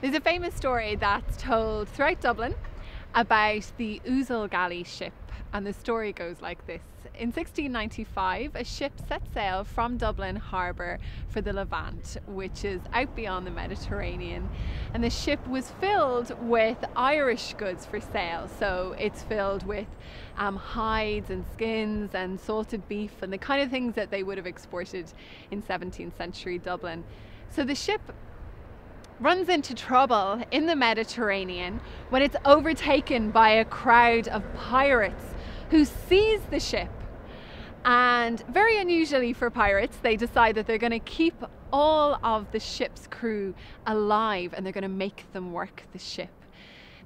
There's a famous story that's told throughout Dublin about the Ouzel Galley ship, and the story goes like this. In 1695, a ship set sail from Dublin harbour for the Levant, which is out beyond the Mediterranean. And the ship was filled with Irish goods for sale. So it's filled with um, hides and skins and salted beef and the kind of things that they would have exported in 17th century Dublin. So the ship runs into trouble in the Mediterranean when it's overtaken by a crowd of pirates who seize the ship. And very unusually for pirates, they decide that they're going to keep all of the ship's crew alive and they're going to make them work the ship.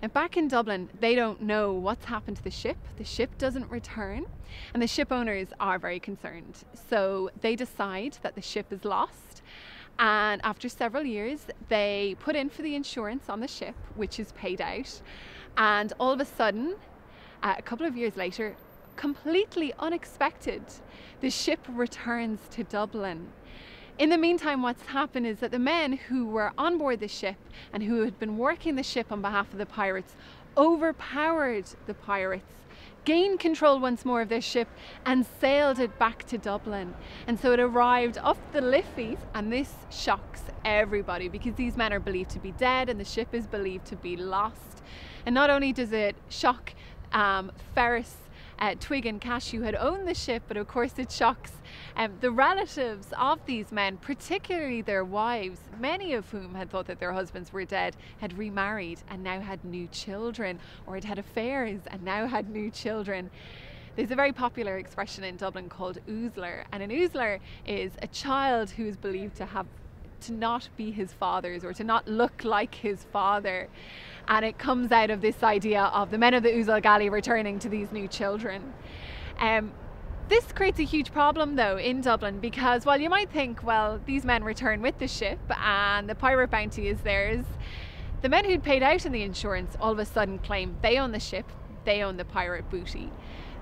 Now, back in Dublin, they don't know what's happened to the ship. The ship doesn't return, and the ship owners are very concerned. So they decide that the ship is lost and after several years, they put in for the insurance on the ship, which is paid out. And all of a sudden, uh, a couple of years later, completely unexpected, the ship returns to Dublin. In the meantime, what's happened is that the men who were on board the ship and who had been working the ship on behalf of the pirates overpowered the pirates gained control once more of their ship and sailed it back to Dublin. And so it arrived off the Liffeys, and this shocks everybody because these men are believed to be dead and the ship is believed to be lost. And not only does it shock um, Ferris uh, Twigg and Cashew had owned the ship, but of course it shocks um, the relatives of these men, particularly their wives, many of whom had thought that their husbands were dead, had remarried and now had new children, or had had affairs and now had new children. There's a very popular expression in Dublin called oozler, and an oozler is a child who is believed to have to not be his father's or to not look like his father. And it comes out of this idea of the men of the Ouzel Galley returning to these new children. Um, this creates a huge problem though in Dublin because while you might think, well, these men return with the ship and the pirate bounty is theirs, the men who'd paid out in the insurance all of a sudden claim they own the ship, they own the pirate booty.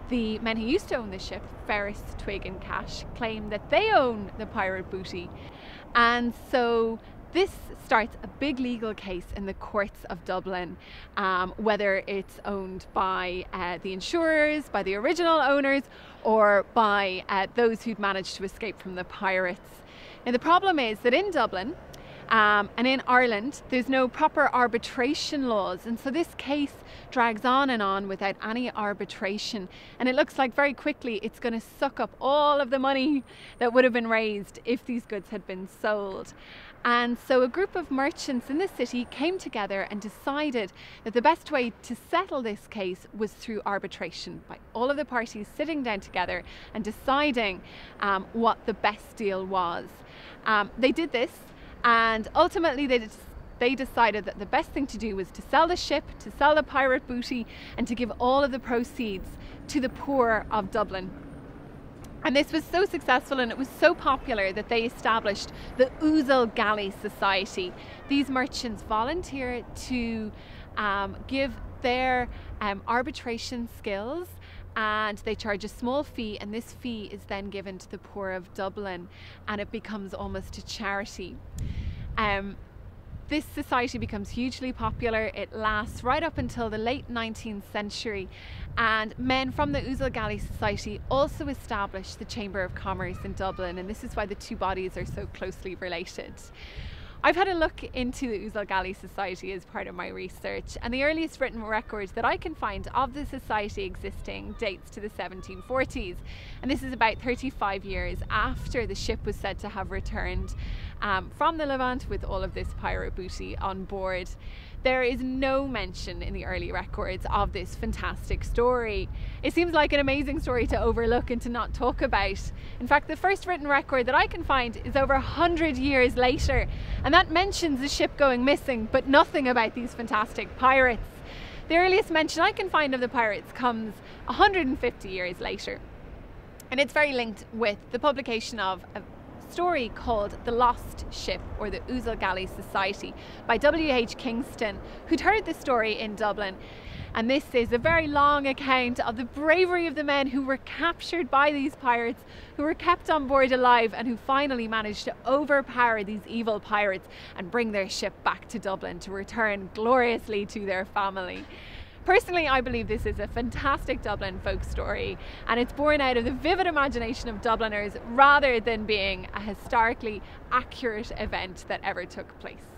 The men who used to own the ship, Ferris, Twigg, and Cash, claim that they own the pirate booty. And so this starts a big legal case in the courts of Dublin, um, whether it's owned by uh, the insurers, by the original owners, or by uh, those who'd managed to escape from the pirates. Now, the problem is that in Dublin, um, and in Ireland, there's no proper arbitration laws. And so this case drags on and on without any arbitration. And it looks like very quickly it's going to suck up all of the money that would have been raised if these goods had been sold. And so a group of merchants in the city came together and decided that the best way to settle this case was through arbitration, by all of the parties sitting down together and deciding um, what the best deal was. Um, they did this, and ultimately they they decided that the best thing to do was to sell the ship, to sell the pirate booty, and to give all of the proceeds to the poor of Dublin. And this was so successful and it was so popular that they established the Ouzel Galley Society. These merchants volunteer to um, give their um, arbitration skills and they charge a small fee and this fee is then given to the poor of Dublin and it becomes almost a charity. Um, this society becomes hugely popular. It lasts right up until the late 19th century. And men from the Ouzel Galley Society also established the Chamber of Commerce in Dublin, and this is why the two bodies are so closely related. I've had a look into the Ouzel Galley Society as part of my research, and the earliest written record that I can find of the society existing dates to the 1740s. And this is about 35 years after the ship was said to have returned um, from the Levant with all of this pirate booty on board. There is no mention in the early records of this fantastic story. It seems like an amazing story to overlook and to not talk about. In fact, the first written record that I can find is over 100 years later, and that mentions the ship going missing, but nothing about these fantastic pirates. The earliest mention I can find of the pirates comes 150 years later. And it's very linked with the publication of story called The Lost Ship or the Ouzel Galley Society by W.H. Kingston, who'd heard the story in Dublin. And this is a very long account of the bravery of the men who were captured by these pirates, who were kept on board alive, and who finally managed to overpower these evil pirates and bring their ship back to Dublin to return gloriously to their family. Personally, I believe this is a fantastic Dublin folk story and it's born out of the vivid imagination of Dubliners rather than being a historically accurate event that ever took place.